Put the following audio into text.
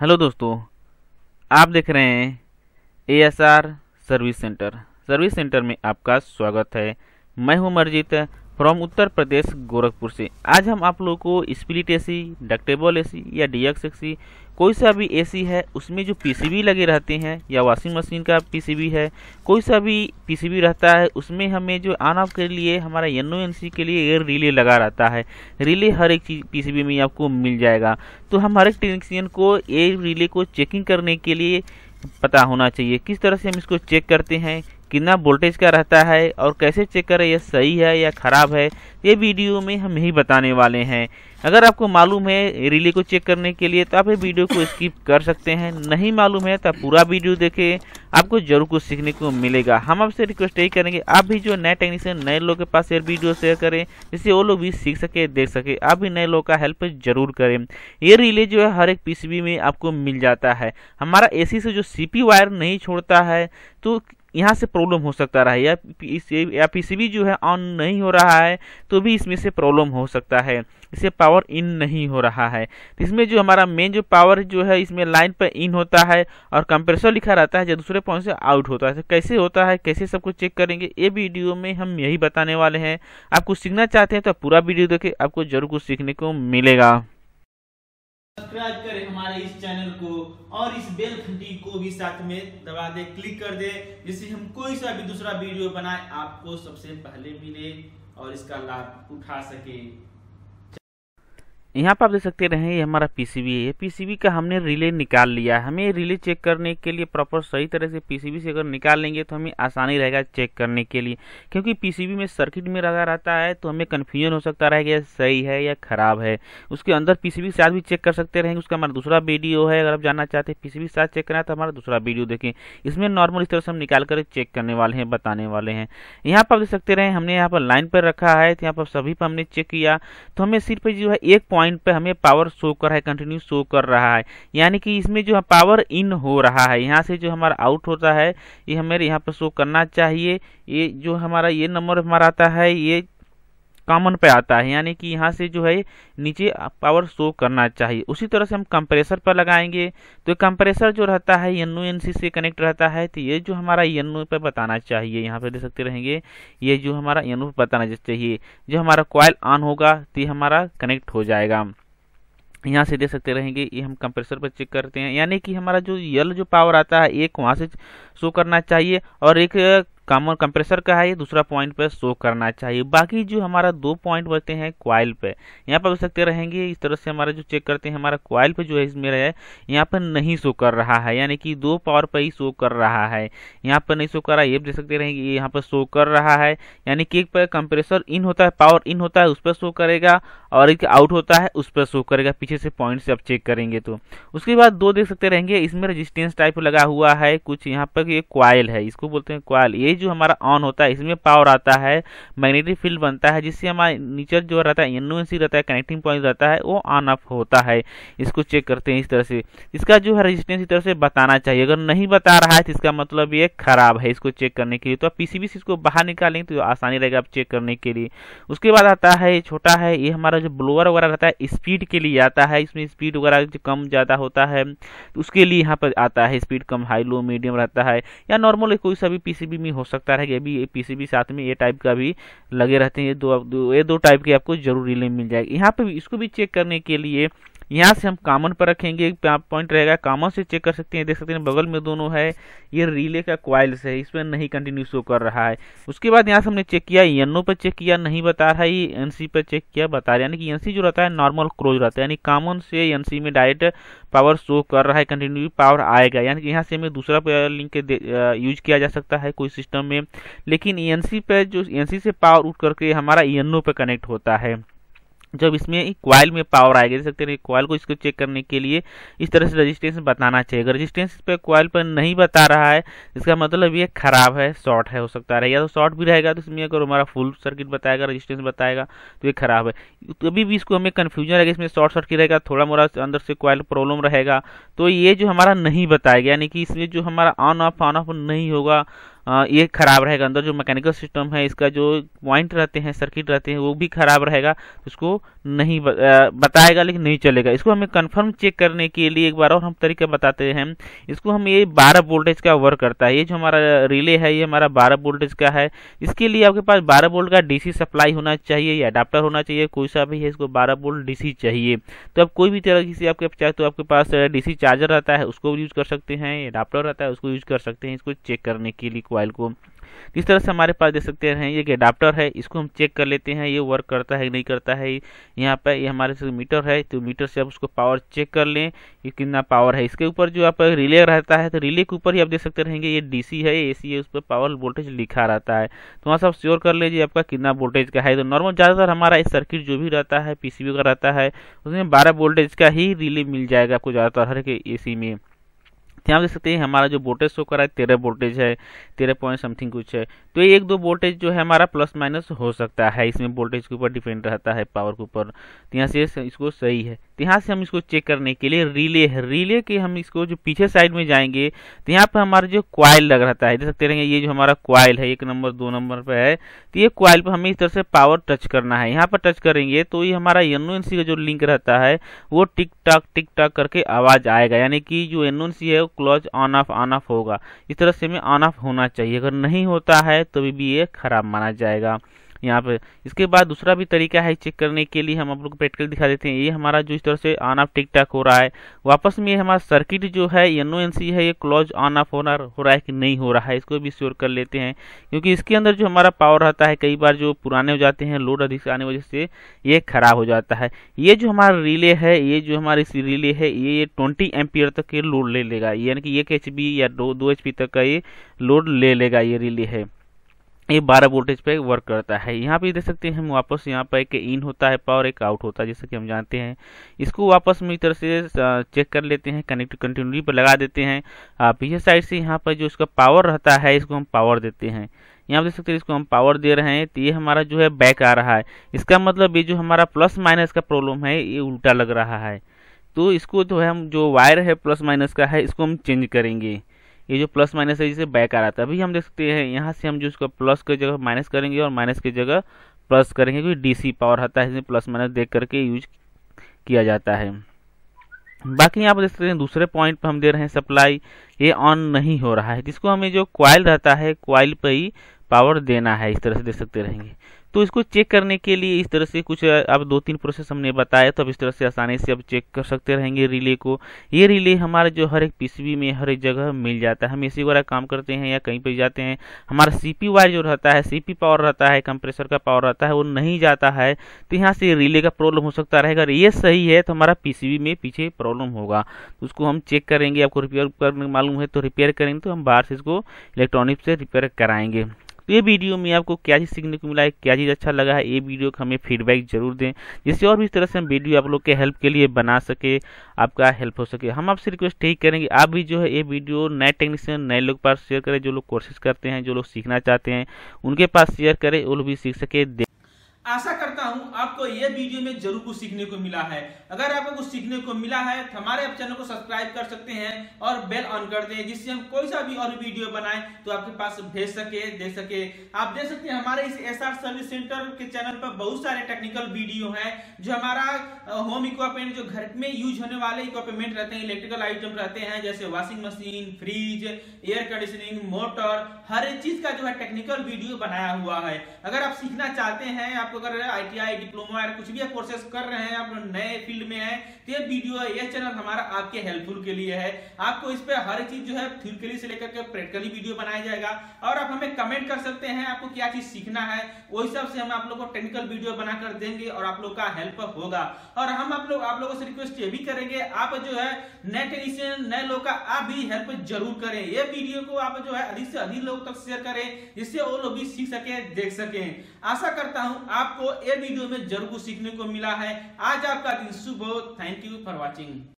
Hello दोस्तों, आप देख रहे हैं ASR S R service centre. Service centre में आपका स्वागत है। मैं हूँ मरजीत फ्रॉम उत्तर प्रदेश गोरखपुर से। आज हम आप लोगों को स्पिरिट एसी डक्टेबल एसी या डी एक्स एसी कोई सा भी एसी है, उसमें जो पीसीबी लगे रहते हैं, या वॉशिंग मशीन का पीसीबी है, कोई सा भी पीसीबी रहता है, उसमें हमें जो ऑन ऑफ़ के लिए, हमारा एन के लिए एयर रिले लगा रहता है। रिले हर एक चीज़ पीसीबी में आपको मिल जाएगा। तो हम हर एक टेक्नीशियन को एयर रिले को चेकिंग करने के लिए पता होना चाहिए। किस तरह से हम इसको चेक करते हैं कितना वोल्टेज का रहता है और कैसे चेक करें यह सही है या ख़राब है, ये वीडियो में हम यही बताने वाले हैं। अगर आपको मालूम है रिले को चेक करने के लिए तो आप ये वीडियो को स्किप कर सकते हैं। नहीं मालूम है तो पूरा वीडियो देखें, आपको ज़रूर कुछ सीखने को मिलेगा। हम आपसे रिक्वेस्ट यही करेंगे, आप भी जो नए टेक्नीशियन नए लोग के पास ये वीडियो शेयर करें, जिससे वो लोग भी सीख सके, देख सके। आप भी नए लोग का हेल्प ज़रूर करें। ये रिले जो है, हर एक पीसीबी में आपको मिल जाता है। हमारा एसी से जो सीपी वायर नहीं छोड़ता है तो यहाँ से प्रॉब्लम हो सकता रहा या या पीसीबी जो है ऑन नहीं हो रहा है तो भी इसमें से प्रॉब्लम हो सकता है। इसे पावर इन नहीं हो रहा है। तो इसमें जो हमारा मेन जो पावर जो है, इसमें लाइन पर इन होता है और कंप्रेसर लिखा रहता है जो दूसरे पॉइंट से आउट होता है। तो कैसे होता है, कैसे सब कुछ चेक करेंगे, ये वीडियो में हम यही बताने वाले हैं। आप कुछ सीखना चाहते हैं तो पूरा वीडियो देखें, आपको ज़रूर कुछ सीखने को मिलेगा। सब्सक्राइब करें हमारे इस चैनल को और इस बेल घंटी को भी साथ में दबा दे, क्लिक कर दे, जिससे हम कोई सा भी दूसरा वीडियो बनाए, आपको सबसे पहले मिले और इसका लाभ उठा सके। यहाँ पर आप देख सकते रहे ये हमारा पीसीबी है। पीसीबी का हमने रिले निकाल लिया है। हमें रिले चेक करने के लिए प्रॉपर सही तरह से पीसीबी से अगर निकाल लेंगे तो हमें आसानी रहेगा चेक करने के लिए। क्योंकि पीसीबी में सर्किट में लगा रहता है तो हमें कन्फ्यूज़न हो सकता रहेगा सही है या खराब है। उसके अंदर पीसीबी के साथ भी चेक कर सकते रहेंगे, उसका हमारा दूसरा वीडियो है, अगर आप जानना चाहते हैं पीसीबी के साथ चेक करना है तो हमारा दूसरा वीडियो देखें। इसमें नॉर्मल इस तरह से हम निकाल कर चेक करने वाले हैं, बताने वाले हैं। यहाँ पर आप देख सकते रहे हमने यहाँ पर लाइन पर रखा है तो यहाँ पर सभी पर हमने चेक किया। तो हमें सिर्फ़ जो है एक पॉइंट पर हमें पावर पावर शो कर रहा है कंटिन्यू शो कर रहा है। यानी कि इसमें जो है पावर इन हो रहा है। यहाँ से जो हमारा आउट होता है, ये हमें यहाँ पर शो करना चाहिए। ये जो हमारा, ये नंबर हमारा आता है, ये कॉमन पे आता है, यानी कि यहाँ से जो है नीचे पावर शो करना चाहिए। उसी तरह से हम कंप्रेसर पर लगाएँगे। तो कंप्रेसर जो रहता है एन एन से कनेक्ट रहता है तो ये जो हमारा एन पे बताना चाहिए। यहाँ पे देख सकते रहेंगे, ये जो हमारा एन बताना चाहिए, जो हमारा कॉयल ऑन होगा तो ये हमारा कनेक्ट हो जाएगा। यहाँ से दे सकते रहेंगे, ये हम कंप्रेसर पर चेक करते हैं। यानी कि हमारा जो यल जो पावर आता है, एक वहाँ से शो करना चाहिए, और एक कॉमन कंप्रेसर का है, ये दूसरा पॉइंट पे शो करना चाहिए। बाकी जो हमारा दो पॉइंट बचते हैं क्वाइल पे, यहाँ पर सकते रहेंगे, इस तरह से हमारा जो चेक करते हैं, हमारा क्वाइल पे जो है इसमें रहे, यहाँ पर नहीं शो कर रहा है, यानी कि दो पावर पे ही शो कर रहा है। यहाँ पर नहीं शो कर रहा है ये देख सकते रहेंगे, ये यहाँ पर शो कर रहा है, यानी कि एक पर कंप्रेसर इन होता है पावर इन होता है, उस पर शो करेगा, और एक आउट होता है, उस पर शो करेगा, पीछे से पॉइंट से आप चेक करेंगे तो। उसके बाद दो देख सकते रहेंगे, इसमें रजिस्टेंस टाइप लगा हुआ है, कुछ यहाँ पर ये क्वाइल है, इसको बोलते हैं क्वाइल ये जो हमारा ऑन होता है, इसमें पावर आता है मैग्नेटिक फ़ील्ड बनता है, जिससे हमारा नीचे जो रहता है एन रहता है कनेक्टिंग पॉइंट रहता है, वो ऑन ऑफ़ होता है। इसको चेक करते हैं इस तरह से। इसका जो है रजिस्टेंस इस तरह से बताना चाहिए। अगर नहीं बता रहा है तो इसका मतलब ये खराब है इसको चेक करने के लिए। तो आप पीसीबी से इसको बाहर निकालेंगे तो आसानी रहेगा आप चेक करने के लिए। उसके बाद आता है छोटा है, ये हमारा जो ब्लोअर वगैरह रहता है स्पीड के लिए आता है। इसमें स्पीड वगैरह जो कम ज़्यादा होता है तो उसके लिए यहाँ पर आता है स्पीड कम हाई लो मीडियम रहता है। या नॉर्मल कोई सा भी पीसीबी में हो सकता है ये भी पीसीबी साथ में ये टाइप का भी लगे रहते हैं, ये दो ये दो टाइप के आपको ज़रूरी रिले मिल जाएगी। यहाँ पे इसको भी चेक करने के लिए यहाँ से हम कॉमन पर रखेंगे पॉइंट रहेगा, कॉमन से चेक कर सकते हैं, देख सकते हैं बगल में दोनों है, ये रिले का क्वाइल्स है, इसमें नहीं कंटिन्यू शो कर रहा है। उसके बाद यहाँ से हमने चेक किया एनओ पर चेक किया, नहीं बता रहा है, ये एनसी पर चेक किया, बता रहा है। यानी कि एनसी जो रहता है नॉर्मल क्लोज रहता है। यानी कॉमन से एनसी में डायरेक्ट पावर शो कर रहा है कंटिन्यू पावर आएगा। यानी कि यहाँ से हमें दूसरा लिंक यूज़ किया जा सकता है कोई सिस्टम में। लेकिन एनसी पे जो एनसी से पावर उठ करके हमारा एनओ पे कनेक्ट होता है। जब इसमें क्वाइल में पावर आएगा देख सकते हैं क्वाइल को इसको चेक करने के लिए इस तरह से रजिस्टेंस बताना चाहिए। अगर रजिस्टेंस पे क्वाइल पर नहीं बता रहा है, इसका मतलब ये खराब है शॉर्ट है, हो सकता है। या तो शॉर्ट भी रहेगा तो इसमें अगर हमारा फुल सर्किट बताएगा रजिस्टेंस बताएगा तो ये खराब है। अभी भी इसको हमें कन्फ्यूज़न रहेगा, इसमें शॉर्ट सर्किट रहेगा, थोड़ा मोड़ा अंदर से क्वाइल प्रॉब्लम रहेगा तो ये जो हमारा नहीं बताएगा, यानी कि इसमें जो हमारा ऑन ऑफ़ ऑन ऑफ़ नहीं होगा ये खराब रहेगा, अंदर जो मैकेनिकल सिस्टम है, इसका जो पॉइंट रहते हैं सर्किट रहते हैं, वो भी खराब रहेगा तो उसको नहीं बताएगा, लेकिन नहीं चलेगा। इसको हमें कंफर्म चेक करने के लिए एक बार और हम तरीका बताते हैं। इसको हम ये बारह वोल्टेज का वर्क करता है। ये जो हमारा रिले है, ये हमारा बारह वोल्टेज का है। इसके लिए आपके पास बारह वोल्ट का डीसी सप्लाई होना चाहिए या अडाप्टर होना चाहिए। कोई सा भी है, इसको बारह वोल्ट डीसी चाहिए। तो अब कोई भी तरह की आपके चाहे तो आपके पास डीसी चार्जर रहता है, उसको यूज़ कर सकते हैं अडाप्टर रहता है, उसको यूज़ कर सकते हैं, इसको चेक करने के लिए क्वाइल को। इस तरह से हमारे पास देख सकते हैं, ये अडाप्टर है, इसको हम चेक कर लेते हैं, ये वर्क करता है, नहीं करता है, यहाँ पर ये हमारे से मीटर है तो मीटर से आप उसको पावर चेक कर लें, ये कितना पावर है। इसके ऊपर जो आप रिले रहता है तो रिले के ऊपर ही आप देख सकते रहेंगे, ये डीसी है एसी है, उस पर पावर वोल्टेज लिखा रहता है। तो वहाँ से आप श्योर कर लीजिए आपका कितना वोल्टेज का है। तो नॉर्मल ज़्यादातर हमारा इस सर्किट जो भी रहता है पीसीबी का रहता है, उसमें बारह वोल्टेज का ही रिले मिल जाएगा आपको ज़्यादातर हर एक ए में। यहाँ देख सकते हैं, हमारा जो वोल्टेज शो कर रहा है तेरह वोल्टेज है, तेरह पॉइंट समथिंग कुछ है तो एक दो वोल्टेज जो है हमारा प्लस माइनस हो सकता है। इसमें वोल्टेज के ऊपर डिपेंड रहता है पावर के ऊपर। तो यहाँ से इसको सही है। तो यहाँ से हम इसको चेक करने के लिए रिले है। रिले के हम इसको जो पीछे साइड में जाएँगे तो यहाँ पर हमारा जो क्वाइल लग रहता है, देख सकते रहेंगे, ये जो हमारा क्वाइल है, एक नंबर दो नंबर पर है तो ये क्वाइल पर हमें इस तरह से पावर टच करना है। यहाँ पर टच करेंगे तो ये हमारा एन का जो लिंक रहता है, वो टिक टाक टिक टाक करके आवाज़ आएगा। यानी कि जो एन है, वो clause on off on off होगा। इस तरह से हमें ऑन ऑफ़ होना चाहिए। अगर नहीं होता है तो भी ये खराब माना जाएगा। यहाँ पे इसके बाद दूसरा भी तरीका है चेक करने के लिए हम आप लोग प्रैक्टिकल दिखा देते हैं। ये हमारा जो इस तरह से ऑन ऑफ़ टिक टाक हो रहा है, वापस में ये हमारा सर्किट जो है एन है, ये क्लोज ऑन ऑफ़ होना हो रहा है कि नहीं हो रहा है, इसको भी श्योर कर लेते हैं। क्योंकि इसके अंदर जो हमारा पावर रहता है, कई बार जो पुराने हो जाते हैं लोड अधिक आने वजह से ये खराब हो जाता है। ये जो हमारा रिले है, ये जो हमारी रिले है, ये ये ट्वेंटी एम्पियर तक के लोड ले लेगा। यानी कि एक एच या दो एच तक का ये लोड ले लेगा ये रिले है। ये 12 वोल्टेज पे वर्क करता है। यहाँ पे देख सकते हैं हम वापस यहाँ पर एक इन होता है पावर एक आउट होता है, जैसे कि हम जानते हैं। इसको वापस में तरह से चेक कर लेते हैं कनेक्ट कंटिन्यूटी पर लगा देते हैं। पीछे साइड से यहाँ पर जो इसका पावर रहता है, इसको हम पावर देते हैं। यहाँ पर देख सकते हैं इसको हम पावर दे रहे हैं तो ये हमारा जो है बैक आ रहा है। इसका मतलब ये जो हमारा प्लस माइनस का प्रॉब्लम है, ये उल्टा लग रहा है। तो इसको जो है हम जो वायर है प्लस माइनस का है, इसको हम चेंज करेंगे। ये जो प्लस माइनस है जिसे बैक आ रहा था। अभी हम देख सकते हैं, यहाँ से हम जो इसका प्लस की जगह माइनस करेंगे और माइनस की जगह प्लस करेंगे, क्योंकि डीसी पावर आता है, इसमें प्लस माइनस देख करके यूज़ किया जाता है। बाकी यहाँ पर देख सकते हैं, दूसरे पॉइंट पर हम दे रहे हैं सप्लाई ये ऑन नहीं हो रहा है। जिसको हमें जो क्वाइल रहता है क्वाइल पर ही पावर देना है, इस तरह से देख सकते रहेंगे। तो इसको चेक करने के लिए इस तरह से कुछ अब दो तीन प्रोसेस हमने बताया तो अब इस तरह से आसानी से अब चेक कर सकते रहेंगे रिले को। ये रिले हमारे जो हर एक पीसीबी में, हर एक जगह मिल जाता है। हम इसी वगैरह काम करते हैं या कहीं पर जाते हैं। हमारा सीपी वायर जो रहता है सीपी पावर रहता है कंप्रेसर का पावर रहता है, वो नहीं जाता है तो यहाँ से रिले का प्रॉब्लम हो सकता रहेगा। अगर ये सही है तो हमारा पीसीबी में पीछे प्रॉब्लम होगा। तो उसको हम चेक करेंगे, आपको रिपेयर करने, मालूम है तो रिपेयर करेंगे तो हम बाहर से इसको इलेक्ट्रॉनिक से रिपेयर कराएँगे। तो ये वीडियो में आपको क्या चीज़ सीखने को मिला है, क्या चीज़ अच्छा लगा है, ये वीडियो को हमें फीडबैक ज़रूर दें, जिससे और भी इस तरह से हम वीडियो आप लोग के हेल्प के लिए बना सके, आपका हेल्प हो सके। हम आपसे रिक्वेस्ट यही करेंगे, आप भी जो है ये वीडियो नए टेक्नीशियन नए लोग पास शेयर करें, जो लोग कोशिश करते हैं, जो लोग सीखना चाहते हैं, उनके पास शेयर करें, वो लोग भी सीख सके आशा करता हूँ आपको यह वीडियो में ज़रूर कुछ सीखने को मिला है। अगर आपको कुछ सीखने को मिला है तो हमारे आप चैनल को सब्सक्राइब कर सकते हैं और बेल ऑन कर दें, जिससे हम कोई सा भी और वीडियो बनाए तो आपके पास भेज सके, दे सके। आप देख सकते हैं हमारे इस एसआर सर्विस सेंटर के चैनल पर बहुत सारे टेक्निकल वीडियो है, जो हमारा होम इक्विपमेंट जो घर में यूज़ होने वाले इक्विपमेंट रहते हैं इलेक्ट्रिकल आइटम रहते हैं, जैसे washing machine fridge air conditioning motor हर एक चीज़ का जो है टेक्निकल वीडियो बनाया हुआ है। अगर आप सीखना चाहते हैं, आप आपको अगर आईटीआई डिप्लोमा या कुछ भी कोर्सेस कर रहे हैं, आप नए फ़ील्ड में हैं तो ये वीडियो है ये चैनल हमारा आपके हेल्पफुल के लिए है। आपको इस पे हर चीज़ जो है थ्योरिकली से लेकर के प्रैक्टिकली वीडियो बनाया जाएगा। और आप हमें कमेंट कर सकते हैं, आपको क्या चीज़ सीखना है वही हिसाब से हम आप लोग को टेक्निकल वीडियो बनाकर देंगे और आप लोग का हेल्प होगा। और हम आप लोग, आप लोगों से रिक्वेस्ट ये भी करेंगे, आप जो है नए टेक्नीशियन नए लोग का आप भी हेल्प ज़रूर करें। ये वीडियो को आप जो है अधिक से अधिक लोग तक शेयर करें, जिससे वो लोग भी सीख सके, देख सके। आशा करता हूँ आप आपको ये वीडियो में ज़रूर सीखने को मिला है। आज आपका दिन शुभ हो। Thank you for watching